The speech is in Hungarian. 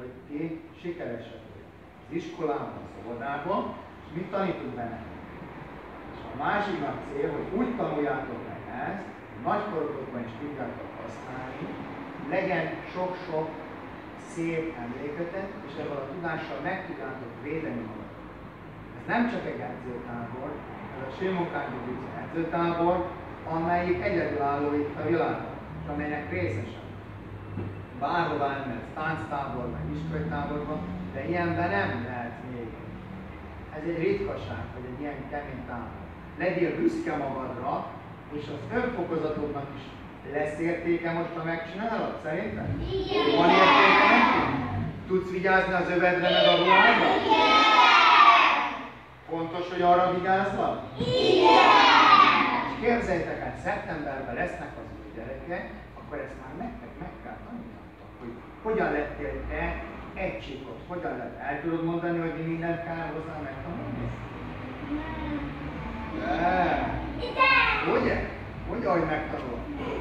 hogy ti sikeresek. Az iskolában, az óvodában, és mit tanítunk benne? És a másik nagy cél, hogy úgy tanuljátok meg ezt, hogy nagykorotokban is tudjátok használni, legyen sok-sok szép emléketet, és ebből a tudással meg tudjátok védeni magatok. Ez nem csak egy edzőtábor, ez a Sőmunkányi edzőtábor, amelyik egyedülálló itt a világon, és amelynek részesen. Bárhová elmehetsz tánctábor, meg iskolytáborban, de ilyenben nem lehet még. Ez egy ritkaság, hogy egy ilyen kemény tábor. Legyél büszke magadra, és az önfokozatodnak is lesz értéke most, ha megcsinálod, szerinted? Igen. Van értéke neki? Tudsz vigyázni az övedre meg a ruhádra? Fontos, hogy arra vigyázzak? És képzeljétek el, szeptemberben lesznek az új gyerekek, akkor ezt már nektek meg kell hogyan lettél te egységes, hogyan lett. El tudod mondani, hogy mi mindent kell hozzá megtanulni? De, Igen. ugye? Hogy ahogy megtanulod?